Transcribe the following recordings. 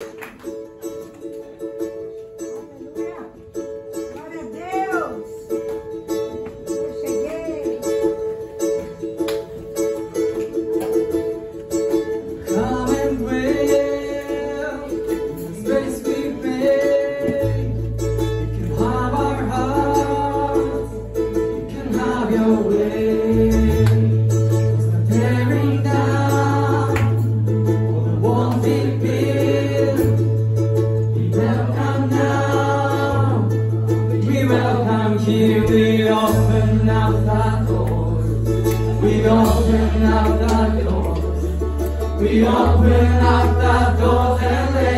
you. We open up that door. We open up that. We open up and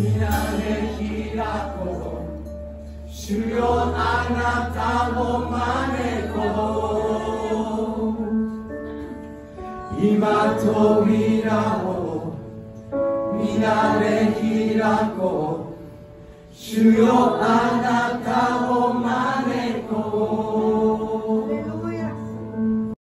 皆で開こう主よあなたを招こう今扉を皆で開こう。主よあなたを